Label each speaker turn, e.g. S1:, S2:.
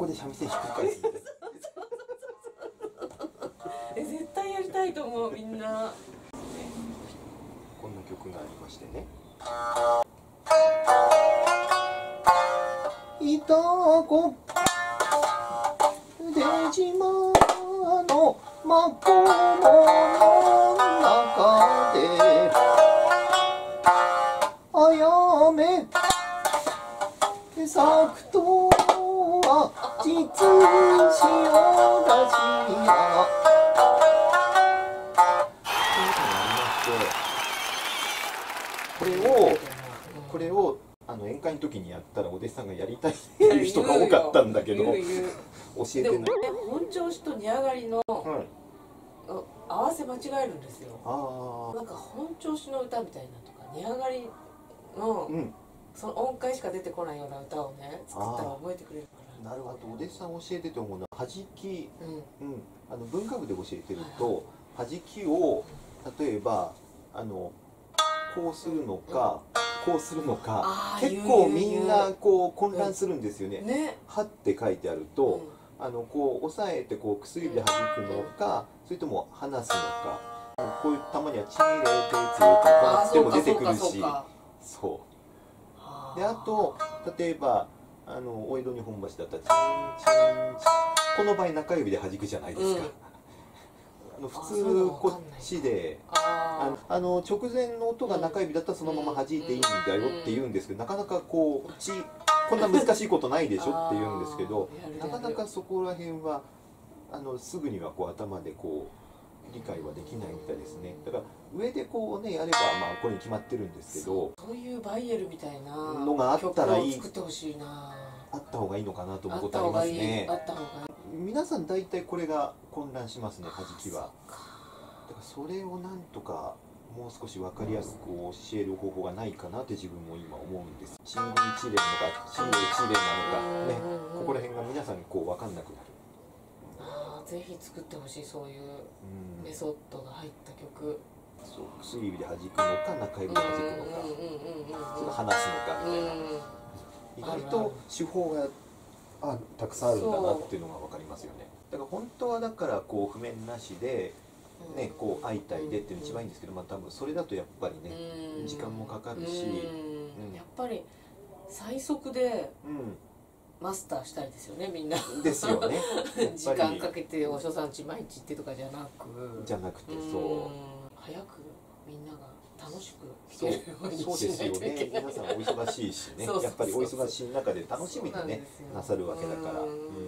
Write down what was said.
S1: こで三味線弾くから
S2: え絶対やりたいと思うみんな。
S1: こんな曲がありましてね。いたこ出島のマコモの中であやめ咲く実しやというのがありましてこれをこれをあの宴会の時にやったらお弟子さんがやりたいっていう人が多かったんだけど。教えてない
S2: 本調子と煮上がりの
S1: はい
S2: あ合わせ間違えるんですよ。
S1: あ
S2: なんか本調子の歌みたいなとか煮上がりの
S1: あうん。
S2: その音階しか出てこないような歌をね作ったら覚えてくれるから
S1: なるほどお弟子さん教えてて思うのははじき、
S2: うん。
S1: うん、あの文化部で教えてるとはじきを例えばあのこうするのか、こうするのか結構みんなこう混乱するんですよね。
S2: ね。
S1: はって書いてあると、あのこう押さえてこう薬指で弾くのか、それとも離すのかこういうたまには「チーレーテーツー」とかでも出てくるし。
S2: そう
S1: であと例えばあのお江戸日本橋だったら「チンチンチン」この場合中指で弾くじゃないですか、
S2: うん。
S1: あの普通こっちであ
S2: あ
S1: の直前の音が中指だったらそのまま弾いていいんだよって言うんですけどなかなかこうちこんな難しいことないでしょって言うんですけど。なかなかそこら辺はあのすぐにはこう頭でこう理解はできないみたいですね。だから上でこうねやればまあこれに決まってるんですけど
S2: そういうバイエルみたいな
S1: のがあったらいい。
S2: 作ってほしいな。
S1: あった方がいいのかなと思うことありますね。
S2: あった方がいい。
S1: 皆さん大体これが混乱しますね弾きは。
S2: あ
S1: だからそれをなんとかもう少し分かりやすく教える方法がないかなって自分も今思うんです。チングイチレンなのかチングイチレンなのかねここら辺が皆さんこう分かんなくなる
S2: ぜひ作ってほしいそういう
S1: うん。
S2: メソッドが入った曲。
S1: そう薬指で弾くのか中指で弾くのか。それと離すのかみたいな。意外と手法があたくさんあるんだなっていうのが分かりますよね。だから本当はだからこう譜面なしで
S2: うん。
S1: ねこう相対でっていうの一番いいんですけどまあ多分それだとやっぱりね
S2: うん。
S1: 時間もかかるし
S2: うん。
S1: うん。
S2: やっぱり最速で
S1: う
S2: マスターしたいですよねみんな。
S1: んですよね。
S2: 時間かけてお書さんち毎日行ってとかじゃなく。
S1: じゃなくて
S2: う。ん。
S1: そう
S2: 早くみんなが楽しく
S1: そう
S2: 弾けるように
S1: そうですよね。皆さんお忙しいしね。やっぱりお忙しい中で楽しみで
S2: そうなん
S1: ねなさるわけだから。
S2: う
S1: うんん